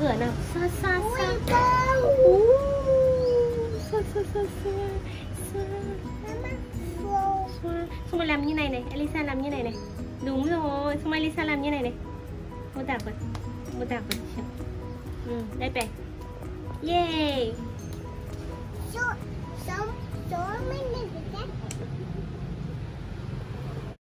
rửa nào xoa xoa Ui xoa bao Ú, xoa xoa xoa xoa xoa xong rồi làm như này này Elisa làm như này này đúng rồi xong Elisa làm như này này mô tả vật mô tả vật ừ đây bè yeah